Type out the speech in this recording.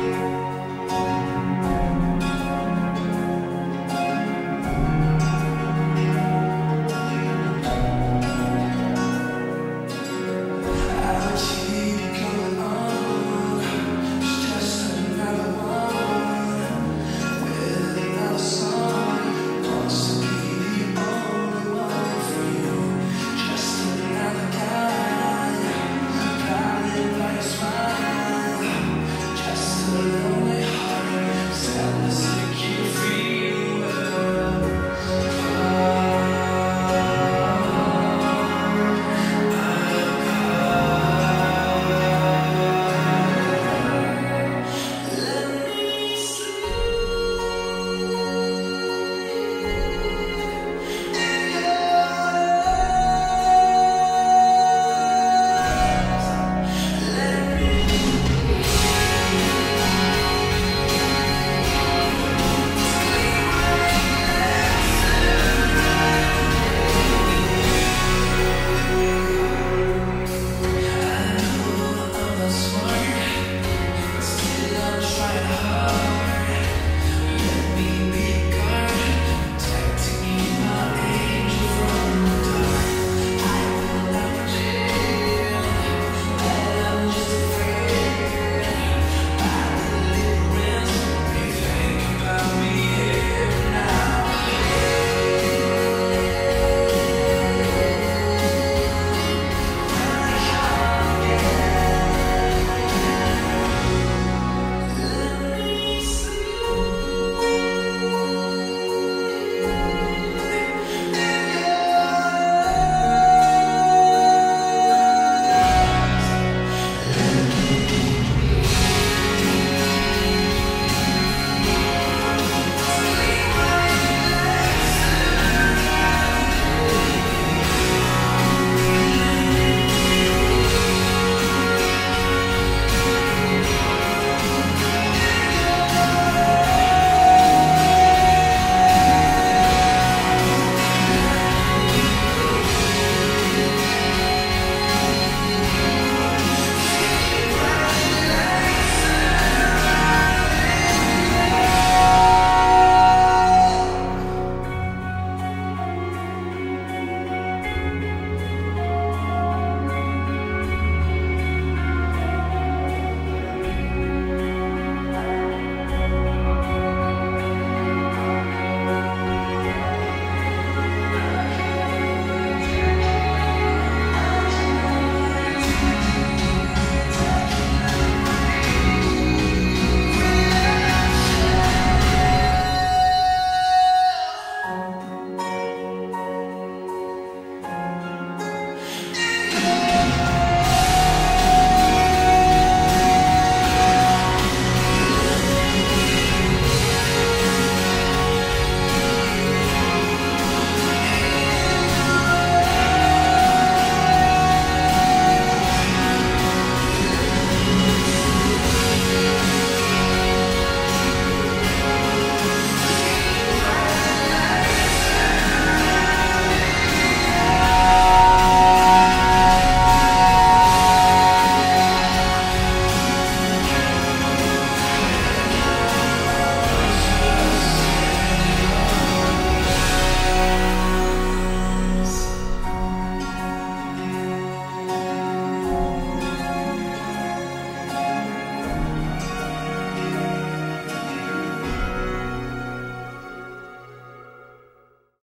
Música